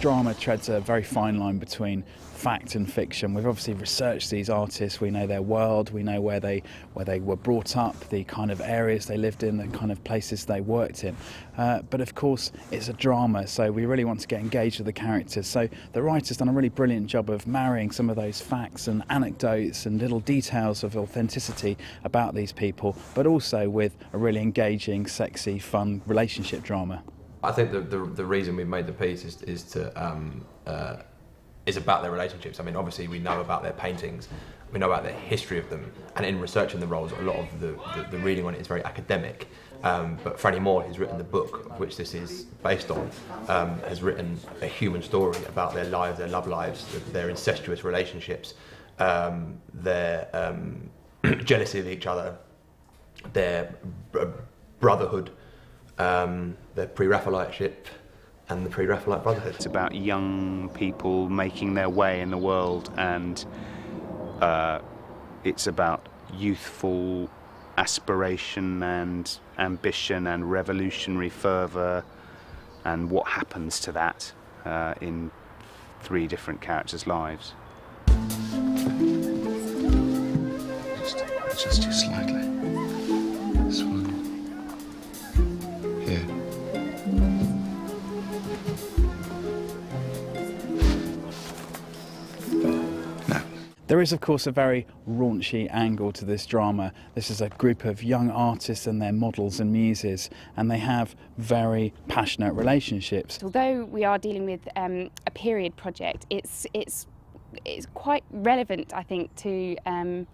Drama treads a very fine line between fact and fiction. We've obviously researched these artists. We know their world. We know where they where they were brought up, the kind of areas they lived in, the kind of places they worked in. Uh, but of course, it's a drama, so we really want to get engaged with the characters. So the writer's done a really brilliant job of marrying some of those facts and anecdotes and little details of authenticity about these people, but also with a really engaging, sexy, fun relationship drama. I think the, the, the reason we've made the piece is, is to um, uh, is about their relationships. I mean, obviously we know about their paintings, we know about the history of them, and in researching the roles, a lot of the, the, the reading on it is very academic. Um, but Franny Moyle, who's written the book which this is based on, um, has written a human story about their lives, their love lives, their incestuous relationships, um, their um, jealousy of each other, their brotherhood, um, the pre-Raphaeliteship and the pre-Raphaelite Brotherhood. It's about young people making their way in the world and uh, it's about youthful aspiration and ambition and revolutionary fervour and what happens to that uh, in three different characters' lives. Just, just too slightly. There is, of course, a very raunchy angle to this drama. This is a group of young artists and their models and muses, and they have very passionate relationships. Although we are dealing with um, a period project, it's it's it's quite relevant, I think, to. Um,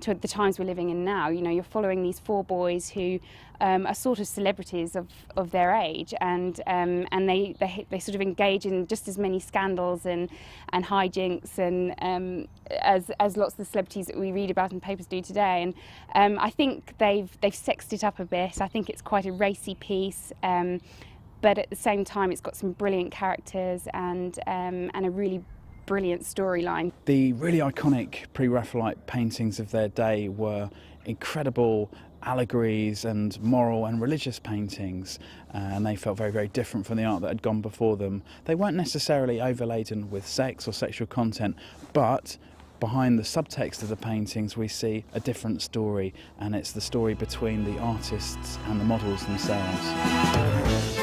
to the times we're living in now. You know, you're following these four boys who um, are sort of celebrities of, of their age, and um, and they, they they sort of engage in just as many scandals and and hijinks and um, as as lots of the celebrities that we read about in papers do today. And um, I think they've they've sexed it up a bit. I think it's quite a racy piece. Um, but at the same time, it's got some brilliant characters and um, and a really brilliant storyline. The really iconic pre Raphaelite paintings of their day were incredible allegories and moral and religious paintings, uh, and they felt very, very different from the art that had gone before them. They weren't necessarily overladen with sex or sexual content, but behind the subtext of the paintings we see a different story, and it's the story between the artists and the models themselves.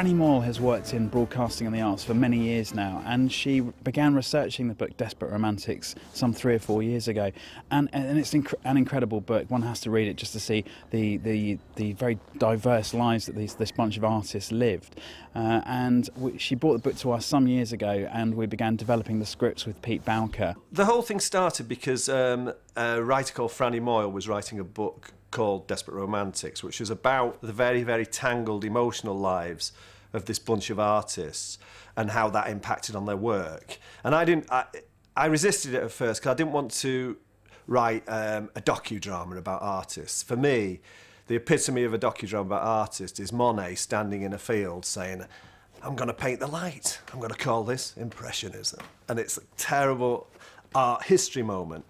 Franny Moyle has worked in broadcasting and the arts for many years now, and she began researching the book Desperate Romantics some three or four years ago. And, and it's inc an incredible book. One has to read it just to see the, the, the very diverse lives that these, this bunch of artists lived. Uh, and we, she brought the book to us some years ago, and we began developing the scripts with Pete Bowker. The whole thing started because um, a writer called Franny Moyle was writing a book called Desperate Romantics, which is about the very, very tangled emotional lives of this bunch of artists and how that impacted on their work. And I didn't, I, I resisted it at first because I didn't want to write um, a docudrama about artists. For me, the epitome of a docudrama about artists is Monet standing in a field saying, I'm going to paint the light. I'm going to call this Impressionism. And it's a terrible art history moment.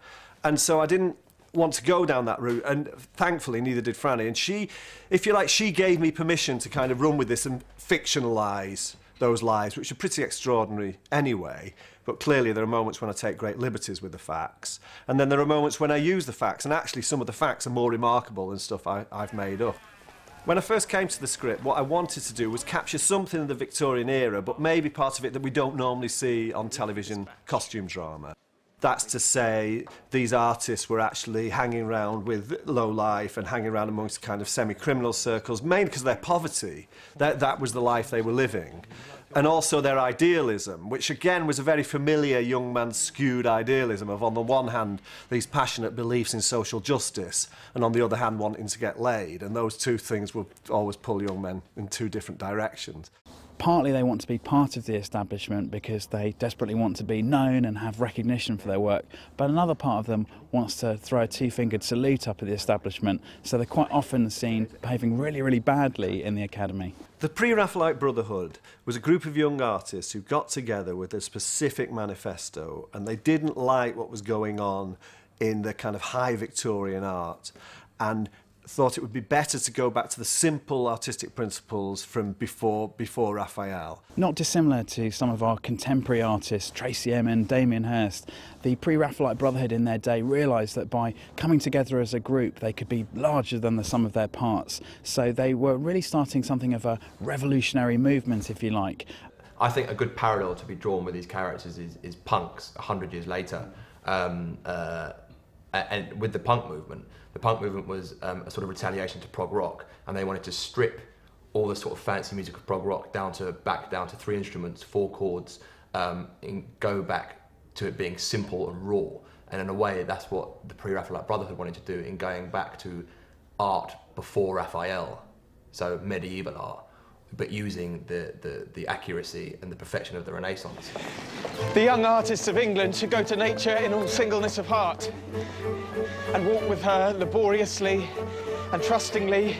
And so I didn't want to go down that route and thankfully neither did Franny and she if you like she gave me permission to kind of run with this and fictionalize those lives which are pretty extraordinary anyway but clearly there are moments when I take great liberties with the facts and then there are moments when I use the facts and actually some of the facts are more remarkable than stuff I, I've made up. When I first came to the script, what I wanted to do was capture something of the Victorian era, but maybe part of it that we don't normally see on television costume drama. That's to say, these artists were actually hanging around with low life and hanging around amongst kind of semi-criminal circles, mainly because of their poverty. That, that was the life they were living. And also their idealism, which again was a very familiar young man's skewed idealism of, on the one hand, these passionate beliefs in social justice, and on the other hand, wanting to get laid. And those two things will always pull young men in two different directions. Partly they want to be part of the establishment because they desperately want to be known and have recognition for their work, but another part of them wants to throw a two fingered salute up at the establishment, so they're quite often seen behaving really, really badly in the academy. The Pre Raphaelite Brotherhood was a group of young artists who got together with a specific manifesto and they didn't like what was going on in the kind of high Victorian art and thought it would be better to go back to the simple artistic principles from before before Raphael. Not dissimilar to some of our contemporary artists, Tracey Emin, Damien Hirst, the pre Raphaelite Brotherhood in their day realised that by coming together as a group, they could be larger than the sum of their parts. So they were really starting something of a revolutionary movement, if you like. I think a good parallel to be drawn with these characters is, is punks 100 years later. Um, uh, and with the punk movement, the punk movement was um, a sort of retaliation to prog rock, and they wanted to strip all the sort of fancy music of prog rock down to back down to three instruments, four chords, um, and go back to it being simple and raw. And in a way, that's what the pre-Raphaelite Brotherhood wanted to do in going back to art before Raphael, so medieval art but using the, the, the accuracy and the perfection of the Renaissance. The young artists of England should go to nature in all singleness of heart and walk with her laboriously and trustingly,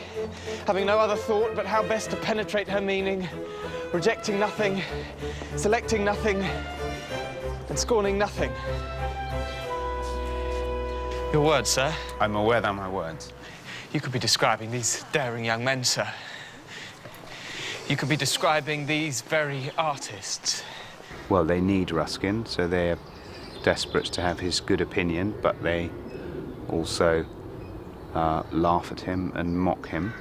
having no other thought but how best to penetrate her meaning, rejecting nothing, selecting nothing, and scorning nothing. Your words, sir? I'm aware they're my words. You could be describing these daring young men, sir. You could be describing these very artists. Well, they need Ruskin, so they're desperate to have his good opinion, but they also uh, laugh at him and mock him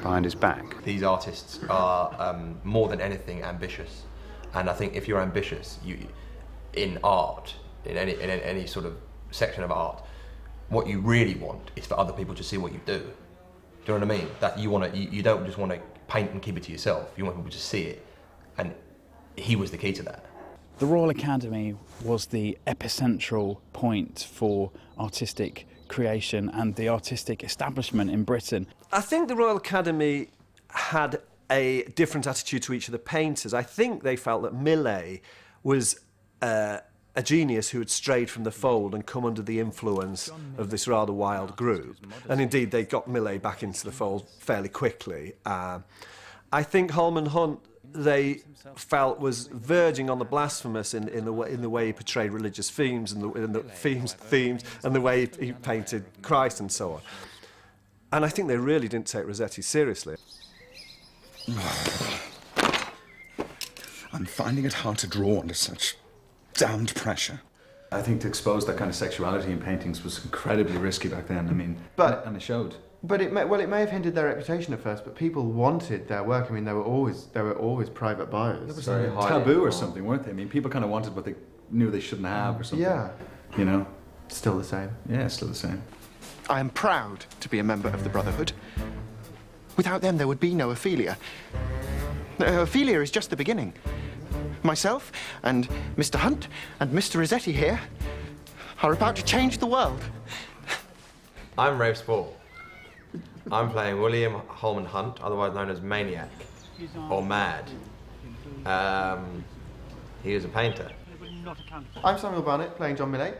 behind his back. These artists are um, more than anything ambitious, and I think if you're ambitious, you in art, in any in any sort of section of art, what you really want is for other people to see what you do. Do you know what I mean? That you want to, you, you don't just want to paint and keep it to yourself. You want people to see it, and he was the key to that. The Royal Academy was the epicentral point for artistic creation and the artistic establishment in Britain. I think the Royal Academy had a different attitude to each of the painters. I think they felt that Millais was uh, a genius who had strayed from the fold and come under the influence of this rather wild group. And indeed, they got Millais back into the fold fairly quickly. Uh, I think Holman Hunt they felt was verging on the blasphemous in, in, the, way, in the way he portrayed religious themes and the, in the themes, themes and the way he painted Christ and so on. And I think they really didn't take Rossetti seriously. I'm finding it hard to draw under such damned pressure. I think to expose that kind of sexuality in paintings was incredibly risky back then. I mean, but and it showed. But it may, well, it may have hindered their reputation at first, but people wanted their work. I mean, they were always they were always private buyers. It was very taboo or something, weren't they? I mean, people kind of wanted what they knew they shouldn't have or something. Yeah. You know. Still the same. Yeah, still the same. I am proud to be a member of the Brotherhood. Without them, there would be no Ophelia. Uh, Ophelia is just the beginning. Myself and Mr. Hunt and Mr. Rossetti here are about to change the world. I'm Rafe Spall. I'm playing William Holman Hunt, otherwise known as Maniac or Mad. Um, he is a painter. I'm Samuel Barnett, playing John Millais,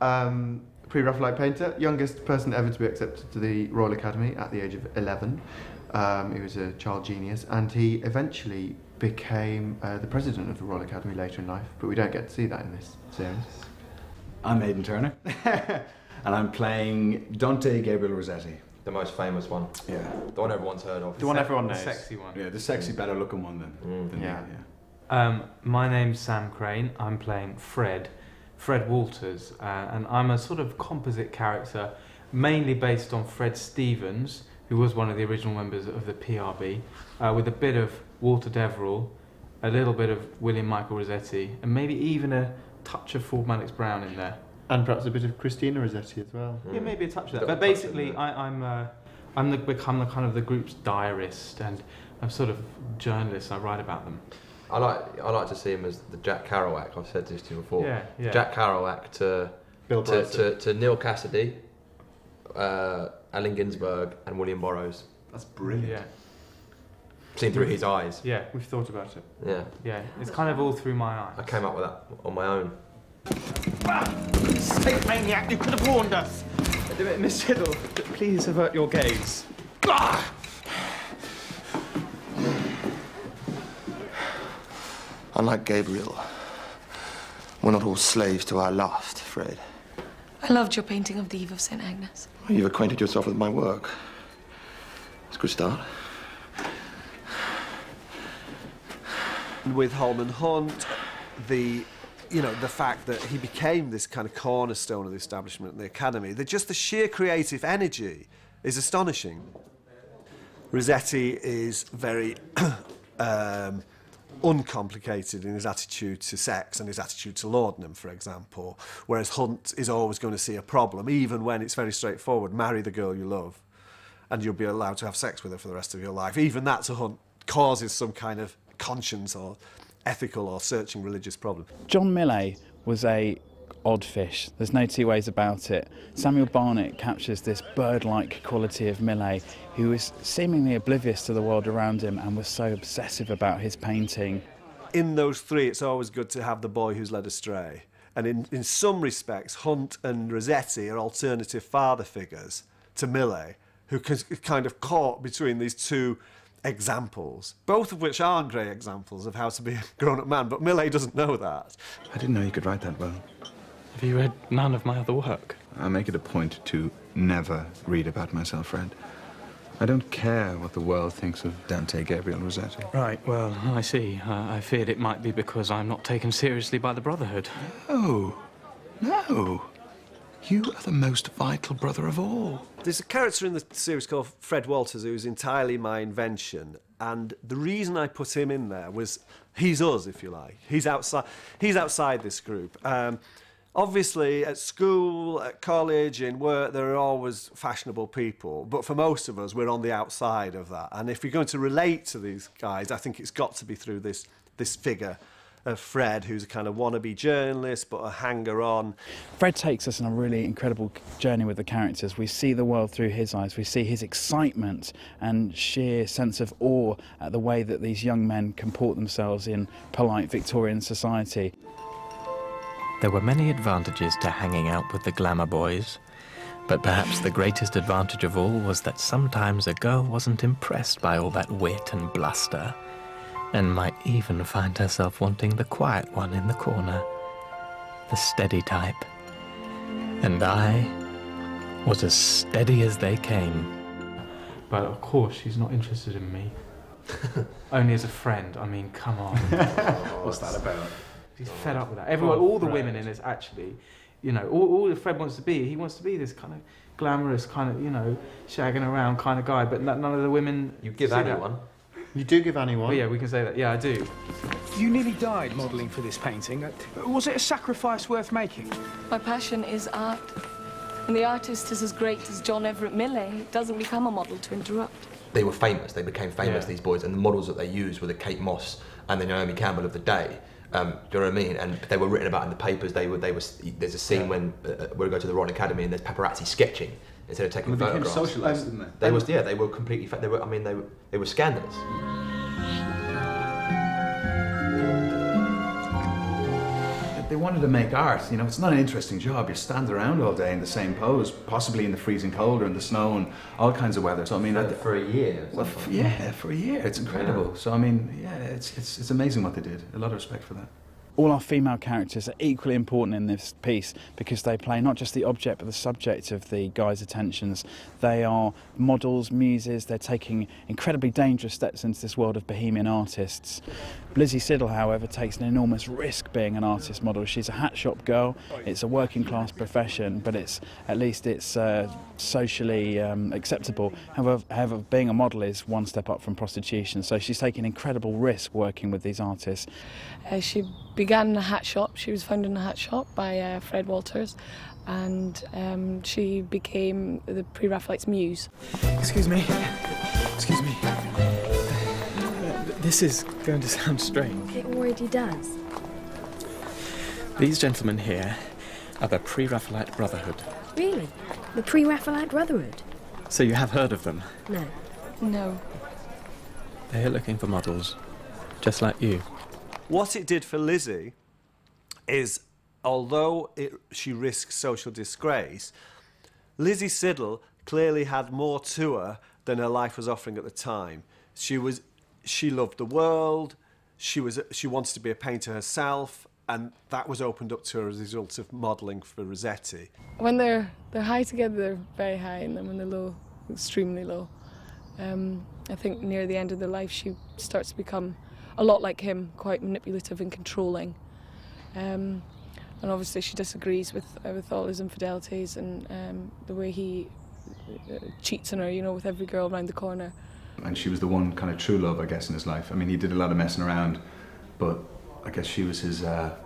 um, pre-Raphaelite painter, youngest person ever to be accepted to the Royal Academy at the age of 11. Um, he was a child genius, and he eventually became uh, the president of the Royal Academy later in life, but we don't get to see that in this series. I'm Aidan Turner, and I'm playing Dante Gabriel Rossetti. The most famous one. Yeah. The one everyone's heard of. The one everyone knows. The sexy one. Yeah, the sexy, better looking one than. Mm. than Yeah. me, yeah. Um, my name's Sam Crane. I'm playing Fred, Fred Walters, uh, and I'm a sort of composite character, mainly based on Fred Stephens, who was one of the original members of the PRB, uh, with a bit of Walter Deverell, a little bit of William Michael Rossetti, and maybe even a touch of Ford Madox Brown in there. And perhaps a bit of Christina Rossetti as well. Yeah, maybe a touch of that. Got But a touch of basically, that. I, I'm uh, I'm the, become the kind of the group's diarist, and I'm sort of journalist. I write about them. I like I like to see him as the Jack Kerouac. I've said this to you before. Yeah, yeah. Jack Kerouac to Bill to, to, to Neal Cassady, uh, Allen Ginsberg, and William Burroughs. That's brilliant. Yeah. Seen through his eyes. Yeah, we've thought about it. Yeah. Yeah, it's kind of all through my eyes. I came up with that on my own. State maniac, you could have warned us. Miss Siddal, please avert your gaze. Unlike Gabriel, we're not all slaves to our lust, Fred. I loved your painting of the Eve of St. Agnes. You've acquainted yourself with my work. It's a good start. With Holman Hunt, the you know the fact that he became this kind of cornerstone of the establishment in the academy, that just the sheer creative energy is astonishing. Rossetti is very um, uncomplicated in his attitude to sex and his attitude to laudanum, for example, whereas Hunt is always going to see a problem, even when it's very straightforward. Marry the girl you love, and you'll be allowed to have sex with her for the rest of your life. Even that to Hunt causes some kind of conscience or ethical or searching religious problem. John Millais was a odd fish. There's no two ways about it. Samuel Barnett captures this bird-like quality of Millais, who was seemingly oblivious to the world around him and was so obsessive about his painting. In those three, it's always good to have the boy who's led astray. And in, in some respects, Hunt and Rossetti are alternative father figures to Millais, who is kind of caught between these two examples, both of which aren't great examples of how to be a grown up man, but Millais doesn't know that. I didn't know you could write that well. Have you read none of my other work? I make it a point to never read about myself, Fred. I don't care what the world thinks of Dante Gabriel Rossetti. Right, well, I see. Uh, I feared it might be because I'm not taken seriously by the Brotherhood. No, no. You are the most vital brother of all. There's a character in the series called Fred Walters who's entirely my invention, and the reason I put him in there was he's us, if you like. He's outside. He's outside this group. Um, obviously, at school, at college, in work, there are always fashionable people, but for most of us, we're on the outside of that. And if you're going to relate to these guys, I think it's got to be through this this figure of Fred, who's a kind of wannabe journalist but a hanger on. Fred takes us on a really incredible journey with the characters. We see the world through his eyes. We see his excitement and sheer sense of awe at the way that these young men comport themselves in polite Victorian society. There were many advantages to hanging out with the glamour boys, but perhaps the greatest advantage of all was that sometimes a girl wasn't impressed by all that wit and bluster and might even find herself wanting the quiet one in the corner, the steady type. And I was as steady as they came. But of course, she's not interested in me. Only as a friend. I mean, come on. What's that about? He's fed up with that. Everyone, all the women in this actually, you know, all, all Fred wants to be, he wants to be this kind of glamorous, kind of, you know, shagging around kind of guy. But none of the women. You give see Annie that. One. You do give Annie one. Oh, yeah, we can say that. Yeah, I do. You nearly died modelling for this painting. Uh, Was it a sacrifice worth making? My passion is art. And the artist is as great as John Everett Millais. Doesn't become a model to interrupt. They were famous. They became famous. Yeah. These boys, and the models that they used were the Kate Moss and the Naomi Campbell of the day. Um, do you know what I mean? And they were written about in the papers. They were. They were. There's a scene when uh, we go to the Royal Academy and there's paparazzi sketching instead of taking They became photographs. socialised, didn't they? They was yeah. They were completely. Fa- they were. I mean, they were. They were scandalous. They wanted to make art. You know, it's not an interesting job. You're standing around all day in the same pose, possibly in the freezing cold or in the snow and all kinds of weather. So I mean, that, for a year. well, f- yeah, for a year, it's incredible. So I mean, yeah, it's, it's it's amazing what they did. A lot of respect for that. All our female characters are equally important in this piece because they play not just the object but the subject of the guys' attentions. They are models, muses, they're taking incredibly dangerous steps into this world of bohemian artists. Lizzie Siddal, however, takes an enormous risk being an artist model. She's a hat shop girl. It's a working class profession, but it's at least it's uh, socially um, acceptable. However, however, being a model is one step up from prostitution. So she's taking incredible risk working with these artists. Uh, she began in a hat shop. She was found in a hat shop by uh, Fred Walters. And um, she became the Pre-Raphaelite's muse. Excuse me. Excuse me. This is going to sound strange. It already does. These gentlemen here are the Pre-Raphaelite Brotherhood. Really? The Pre Raphaelite Brotherhood? So you have heard of them? No. No. They are looking for models, just like you. What it did for Lizzie is, although it, she risks social disgrace, Lizzie Siddal clearly had more to her than her life was offering at the time. She was, she loved the world. She was, she wanted to be a painter herself, and that was opened up to her as a result of modelling for Rossetti. When they're they're high together, they're very high, and then when they're low, extremely low. Um, I think near the end of their life, she starts to become a lot like him, quite manipulative and controlling. Um, and obviously, she disagrees with uh, with all his infidelities and um, the way he uh, cheats on her. You know, with every girl around the corner. And she was the one kind of true love, I guess, in his life. I mean, he did a lot of messing around, but I guess she was his. Uh,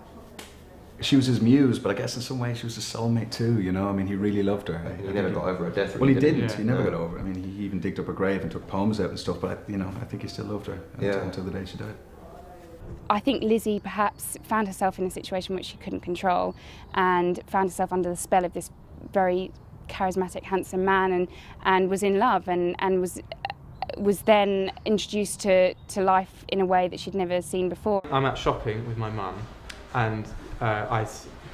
she was his muse, but I guess in some way she was his soulmate too. You know, I mean, he really loved her. He never got over her death, Well, he really, did he? didn't. He never No. got over. it. I mean, he even digged up her grave and took poems out and stuff. But I, you know, I think he still loved her until, until the day she died. I think Lizzie perhaps found herself in a situation which she couldn't control and found herself under the spell of this very charismatic, handsome man and, and was in love and, and was was then introduced to, to life in a way that she'd never seen before. I'm out shopping with my mum, and uh, I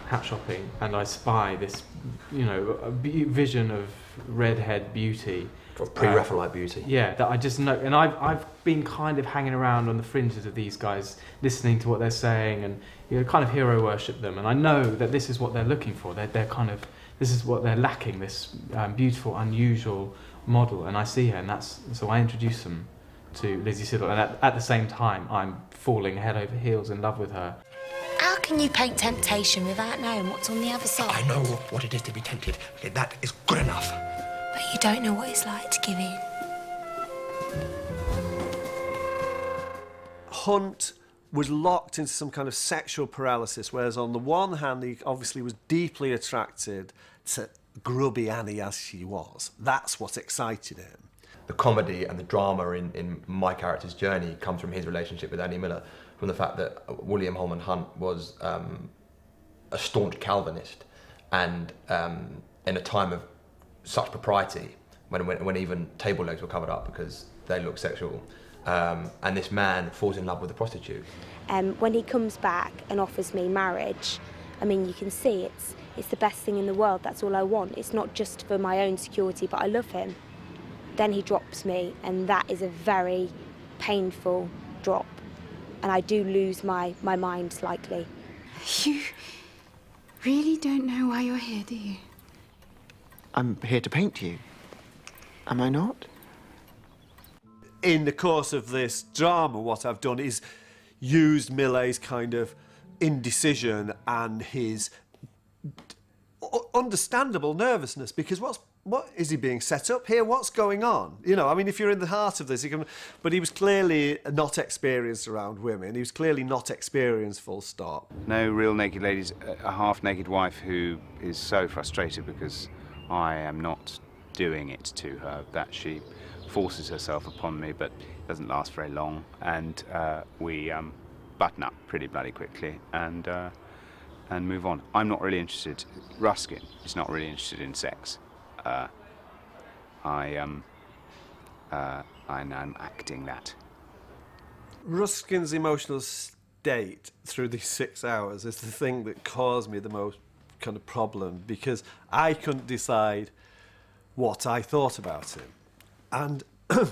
hat shopping, and I spy this, you know, a vision of redhead beauty. Of pre-Raphaelite beauty. Yeah, that I just know, and I've I've been kind of hanging around on the fringes of these guys, listening to what they're saying, and you know, kind of hero worship them, and I know that this is what they're looking for. They're they're kind of this is what they're lacking, this um, beautiful, unusual model, and I see her, and that's so I introduce them to Lizzie Siddal, and at, at the same time, I'm falling head over heels in love with her. How can you paint temptation without knowing what's on the other side? I know what it is to be tempted. That is good enough. But you don't know what it's like to give in. Hunt was locked into some kind of sexual paralysis, whereas on the one hand, he obviously was deeply attracted to grubby Annie as she was. That's what excited him. the comedy and the drama in, in my character's journey comes from his relationship with Annie Miller, from the fact that William Holman Hunt was um, a staunch Calvinist, and um, in a time of such propriety, when, when, when even table legs were covered up because they looked sexual, um, and this man falls in love with a prostitute. um, when he comes back and offers me marriage, I mean, you can see it's it's the best thing in the world. That's all I want. It's not just for my own security, but I love him. Then he drops me, and that is a very painful drop, and I do lose my my mind slightly. You really don't know why you're here, do you? I'm here to paint you. Am I not? in the course of this drama, what I've done is used Millais's kind of indecision and his understandable nervousness because what's what is he being set up here? What's going on? You know, I mean, if you're in the heart of this, you can. But he was clearly not experienced around women. He was clearly not experienced. Full stop. No real naked ladies, a- a half naked wife who is so frustrated because I am not doing it to her that she forces herself upon me, but doesn't last very long. And uh, we um, button up pretty bloody quickly and, uh, and move on. I'm not really interested, Ruskin is not really interested in sex. Uh, I, um, uh, I, I'm acting that. Ruskin's emotional state through these six hours is the thing that caused me the most kind of problem because I couldn't decide what I thought about him. And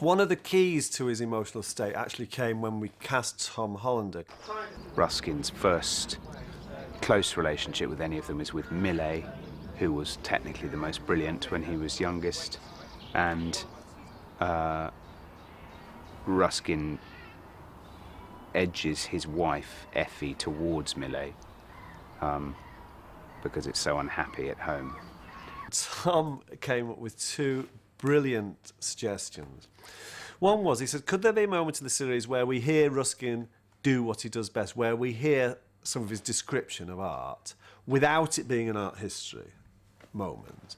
one of the keys to his emotional state actually came when we cast Tom Hollander. Ruskin's first close relationship with any of them is with Millais, who was technically the most brilliant when he was youngest, and uh, Ruskin edges his wife Effie towards Millais um, because it's so unhappy at home. Tom came up with two brilliant suggestions. One was he said, Could there be a moment in the series where we hear Ruskin do what he does best, where we hear some of his description of art without it being an art history moment?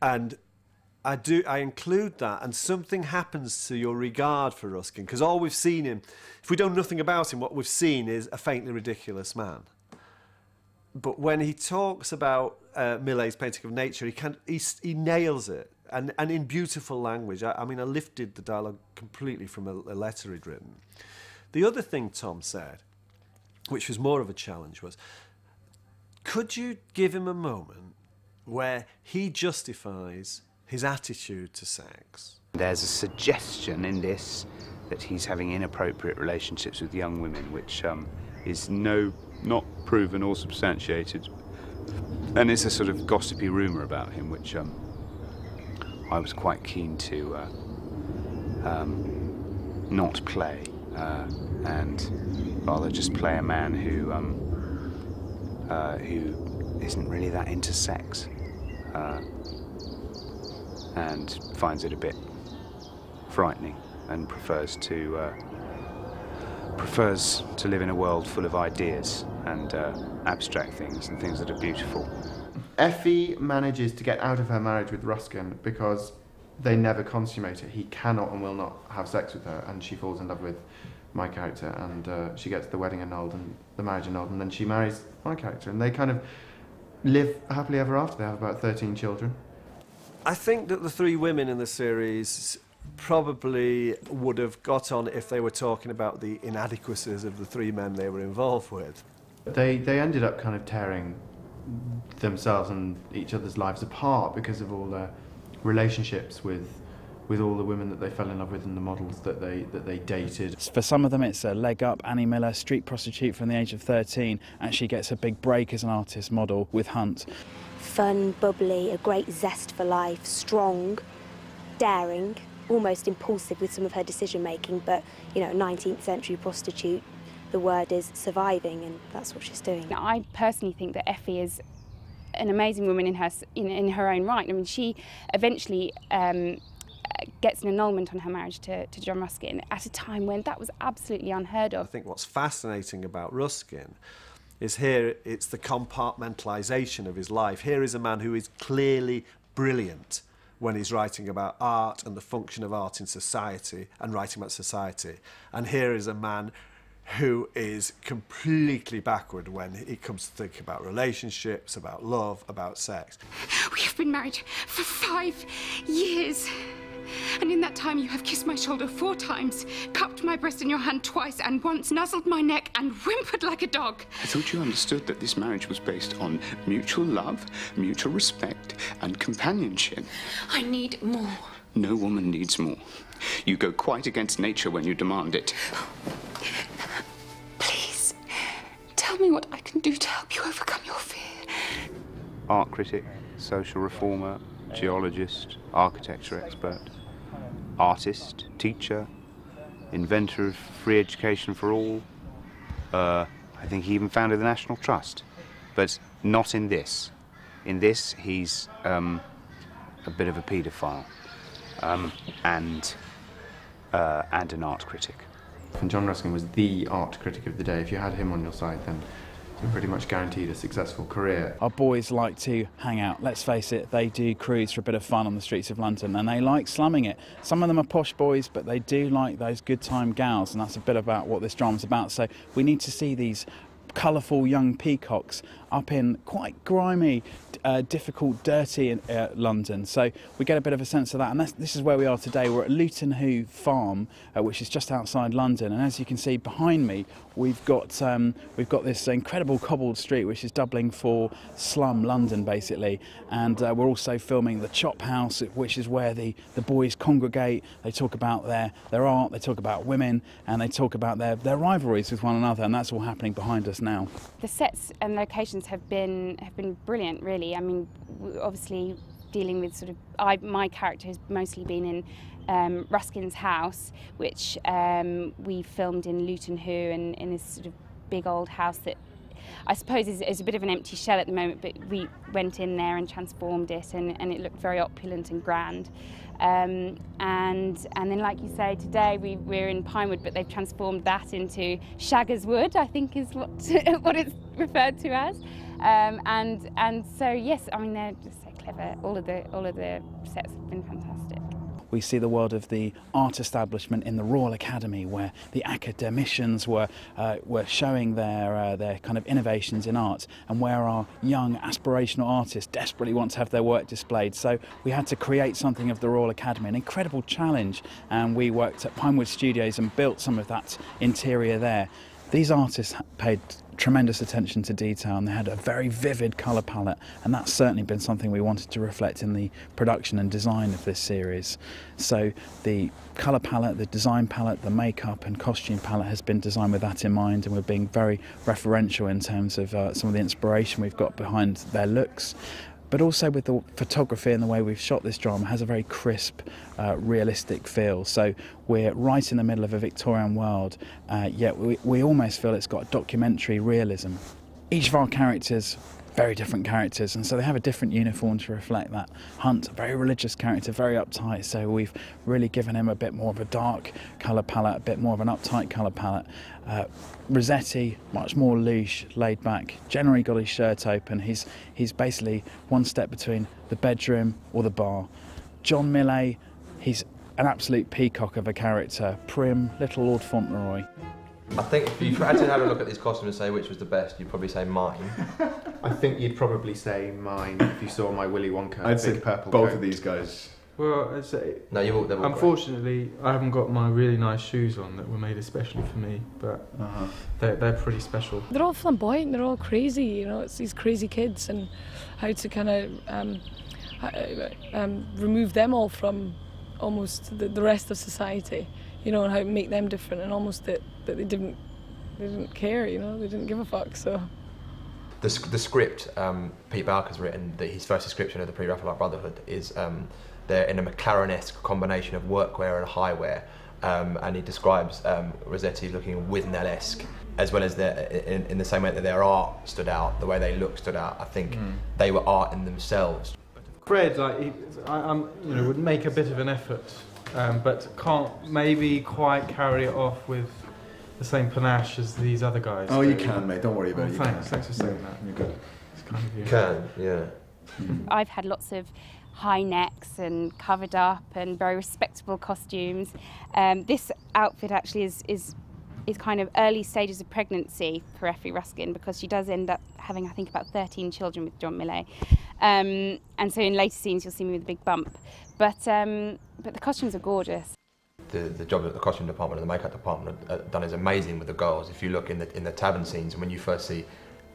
And I do I include that and something happens to your regard for Ruskin because all we've seen him if we don't know nothing about him what we've seen is a faintly ridiculous man but when he talks about uh, Millais's painting of nature, he can he, he nails it. and, and in beautiful language. I, I mean, I lifted the dialogue completely from a, a letter he'd written. The other thing Tom said, which was more of a challenge, was could you give him a moment where he justifies his attitude to sex? There's a suggestion in this that he's having inappropriate relationships with young women, which um, is no not proven or substantiated. And it's a sort of gossipy rumour about him, which um, I was quite keen to uh, um, not play, uh, and rather just play a man who um, uh, who isn't really that into sex, uh, and finds it a bit frightening, and prefers to uh, prefers to live in a world full of ideas and uh, abstract things and things that are beautiful. Effie manages to get out of her marriage with Ruskin because they never consummate it. He cannot and will not have sex with her, and she falls in love with my character, and uh, she gets the wedding annulled and the marriage annulled, and then she marries my character, and they kind of live happily ever after. They have about 13 children. I think that the three women in the series probably would have got on if they were talking about the inadequacies of the three men they were involved with. They, they ended up kind of tearing themselves and each other's lives apart because of all their relationships with with all the women that they fell in love with and the models that they that they dated. For some of them, it's a leg up. Annie Miller, street prostitute from the age of 13, actually gets a big break as an artist model with Hunt. Fun, bubbly, a great zest for life, strong, daring, almost impulsive with some of her decision making, but you know, 19th century prostitute. The word is surviving, and that's what she's doing. Now, I personally think that Effie is an amazing woman in her in, in her own right. I mean, she eventually um, gets an annulment on her marriage to, to John Ruskin at a time when that was absolutely unheard of. I think what's fascinating about Ruskin is here it's the compartmentalization of his life. Here is a man who is clearly brilliant when he's writing about art and the function of art in society and writing about society. And here is a man who is completely backward when it comes to think about relationships, about love, about sex. We have been married for five years. And in that time, you have kissed my shoulder four times, cupped my breast in your hand twice, and once nuzzled my neck and whimpered like a dog. I thought you understood that this marriage was based on mutual love, mutual respect, and companionship. I need more. No woman needs more. You go quite against nature when you demand it. Please, tell me what I can do to help you overcome your fear. Art critic, social reformer, geologist, architecture expert, artist, teacher, inventor of free education for all. Uh, I think he even founded the National Trust, but not in this. In this, he's um, a bit of a paedophile um, and uh, and an art critic. And John Ruskin was the art critic of the day. If you had him on your side, then you're pretty much guaranteed a successful career. Our boys like to hang out. Let's face it, they do cruise for a bit of fun on the streets of London and they like slumming it. Some of them are posh boys, but they do like those good time gals, and that's a bit about what this drama's about. So we need to see these colourful young peacocks up in quite grimy, uh, difficult, dirty uh, London. So we get a bit of a sense of that. And this is where we are today. We're at Luton Hoo Farm, uh, which is just outside London. And as you can see behind me, we've got um, we've got this incredible cobbled street, which is doubling for slum London, basically. And uh, we're also filming the Chop House, which is where the, the boys congregate. They talk about their, their art, they talk about women, and they talk about their, their rivalries with one another. And that's all happening behind us now. The sets and locations have been have been brilliant, really. I mean, obviously dealing with sort of I, my character has mostly been in um, Ruskin's house, which um, we filmed in Luton Hoo, and in this sort of big old house that I suppose is, is, a bit of an empty shell at the moment, but we went in there and transformed it, and, and it looked very opulent and grand. Um, and and then, like you say, today we, we're in Pinewood, but they've transformed that into Shaggers Wood, I think is what what it's referred to as. Um, and and so yes, I mean they're just so clever. All of the all of the sets have been fantastic. We see the world of the art establishment in the Royal Academy, where the academicians were uh, were showing their uh, their kind of innovations in art, and where our young aspirational artists desperately want to have their work displayed. So we had to create something of the Royal Academy, an incredible challenge, and we worked at Pinewood Studios and built some of that interior there. These artists paid tremendous attention to detail and they had a very vivid colour palette and that's certainly been something we wanted to reflect in the production and design of this series. So the colour palette, the design palette, the makeup and costume palette has been designed with that in mind and we're being very referential in terms of uh, some of the inspiration we've got behind their looks but also with the photography and the way we've shot this drama has a very crisp, uh, realistic feel. So we're right in the middle of a Victorian world, uh, yet we, we almost feel it's got documentary realism. Each of our characters very different characters, and so they have a different uniform to reflect that. Hunt, a very religious character, very uptight, so we've really given him a bit more of a dark colour palette, a bit more of an uptight colour palette. Uh, Rossetti, much more loose, laid back, generally got his shirt open. He's, he's basically one step between the bedroom or the bar. John Millais, he's an absolute peacock of a character, prim, little Lord Fauntleroy. I think if you had to have a look at these costumes and say which was the best, you'd probably say mine. I think you'd probably say mine if you saw my Willy Wonka I'd big say purple both coat. of these guys. Well, I'd say. No, you've all, they've all great. Unfortunately, I haven't got my really nice shoes on that were made especially for me, but Uh-huh. they're, they're pretty special. They're all flamboyant. They're all crazy. You know, it's these crazy kids, and how to kind of um, h- um, remove them all from almost the, the rest of society. You know, and how to make them different, and almost that, that they didn't they didn't care. You know, they didn't give a fuck. So. The, the script um, Pete Bowker's written, the, his first description of the Pre-Raphaelite Brotherhood is um, they're in a McLaren-esque combination of workwear and highwear, um, and he describes um, Rossetti looking Withnail-esque, as well as their, in, in the same way that their art stood out, the way they look stood out. I think Mm. they were art in themselves. Fred, like, he, I, I'm, you know, would make a bit of an effort, um, but can't maybe quite carry it off with the same panache as these other guys. Oh, you can, mate. Don't worry about Well, it. You thanks, can. thanks for saying that. You're good. It's kind of you. Can, yeah. I've had lots of high necks and covered up and very respectable costumes. Um, this outfit actually is, is is kind of early stages of pregnancy for Effie Ruskin because she does end up having I think about 13 children with John Millais. Um, and so in later scenes you'll see me with a big bump. But um, but the costumes are gorgeous. The, the job that the costume department and the makeup department have done is amazing with the girls. If you look in the in the tavern scenes, and when you first see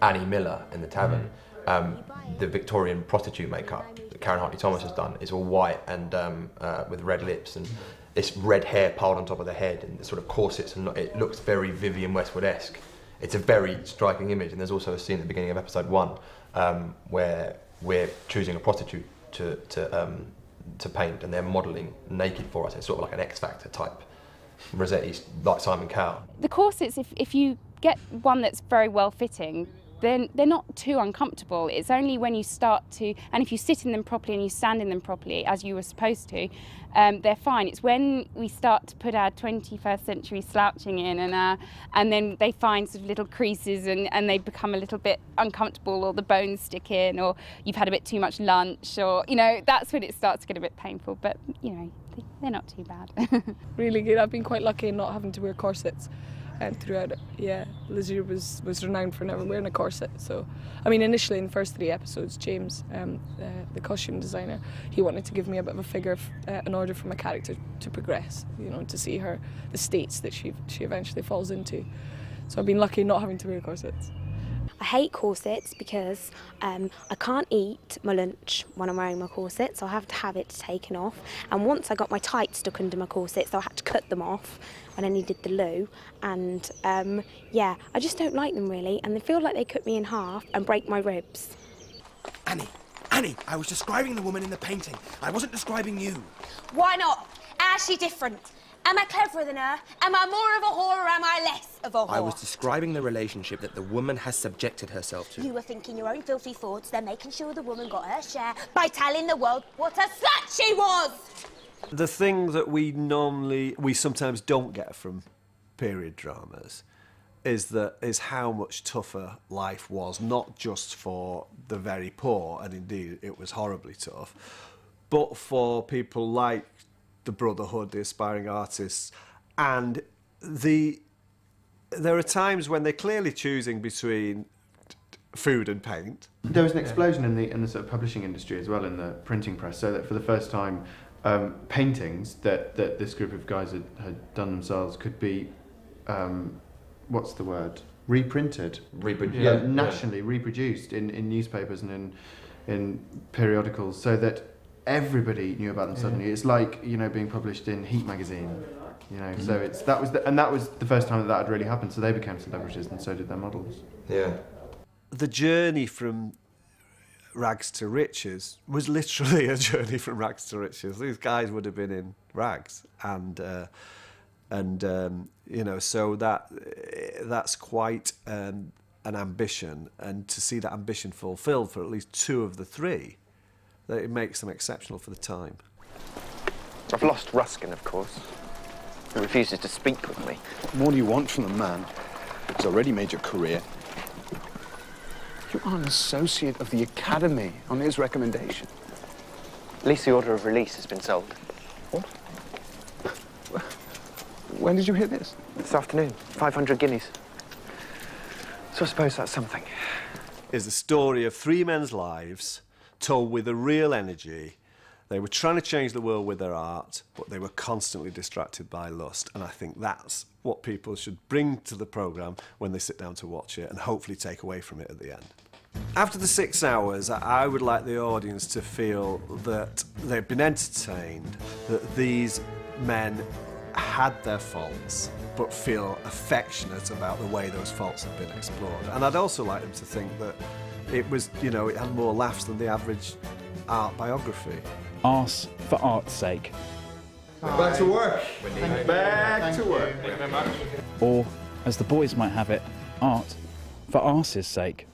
Annie Miller in the tavern, um, the Victorian prostitute makeup that Karen Hartley Thomas has done is all white and um, uh, with red lips and this red hair piled on top of the head and the sort of corsets and it looks very Vivienne Westwood esque. It's a very striking image, and there's also a scene at the beginning of episode one um, where we're choosing a prostitute to to um, to paint, and they're modelling naked for us. It's sort of like an X Factor type. Rossetti's like Simon Cowell. The corsets, if, if you get one that's very well fitting, then they're not too uncomfortable. It's only when you start to, and if you sit in them properly and you stand in them properly as you were supposed to, um, they're fine. It's when we start to put our 21st century slouching in and, uh, and then they find sort of little creases and, and they become a little bit uncomfortable or the bones stick in or you've had a bit too much lunch or, you know, that's when it starts to get a bit painful. But, you know, they- they're not too bad. really good. I've been quite lucky in not having to wear corsets um, throughout it. Yeah, Lizzie was, was renowned for never wearing a corset. So, I mean, initially in the first three episodes, James, um, uh, the costume designer, he wanted to give me a bit of a figure uh, in order for my character to progress. You know, to see her the states that she she eventually falls into. So I've been lucky not having to wear corsets. I hate corsets because um, I can't eat my lunch when I'm wearing my corset, so I have to have it taken off. And once I got my tights stuck under my corset, so I had to cut them off when I needed the loo. And um, yeah, I just don't like them really, and they feel like they cut me in half and break my ribs. Annie, Annie, I was describing the woman in the painting. I wasn't describing you. Why not? How's she different? Am I cleverer than her? Am I more of a whore or am I less of a whore? I was describing the relationship that the woman has subjected herself to. You were thinking your own filthy thoughts, then making sure the woman got her share by telling the world what a slut she was! The thing that we normally, we sometimes don't get from period dramas is that is how much tougher life was, not just for the very poor, and indeed it was horribly tough, but for people like the brotherhood, the aspiring artists, and the there are times when they're clearly choosing between food and paint. There was an explosion in the in the sort of publishing industry as well in the printing press, so that for the first time, um, paintings that, that this group of guys had, had done themselves could be, um, what's the word? Reprinted. Reproduced. Yeah, Yeah. nationally reproduced in, in newspapers and in in periodicals, so that everybody knew about them Yeah. suddenly. It's like you know being published in Heat magazine. You know, so Mhm. it's that was the, and that was the first time that that had really happened. So they became celebrities, and so did their models. Yeah. The journey from rags to riches was literally a journey from rags to riches. These guys would have been in rags, and uh, and um, you know, so that that's quite um, an ambition, and to see that ambition fulfilled for at least two of the three, that it makes them exceptional for the time. I've lost Ruskin, of course, who refuses to speak with me. What more do you want from the man who's already made your career? You are an associate of the Academy on his recommendation. At least the order of release has been sold. What? When did you hear this? This afternoon, 500 guineas. So I suppose that's something. is the story of three men's lives told with a real energy. They were trying to change the world with their art, but they were constantly distracted by lust. And I think that's what people should bring to the programme when they sit down to watch it and hopefully take away from it at the end. After the six hours, I would like the audience to feel that they've been entertained, that these men had their faults, but feel affectionate about the way those faults have been explored. And I'd also like them to think that it was, you know, it had more laughs than the average art biography. Arse for art's sake. Back to work. Thank Back you. to work. Thank you very much. Or, as the boys might have it, art for arse's sake.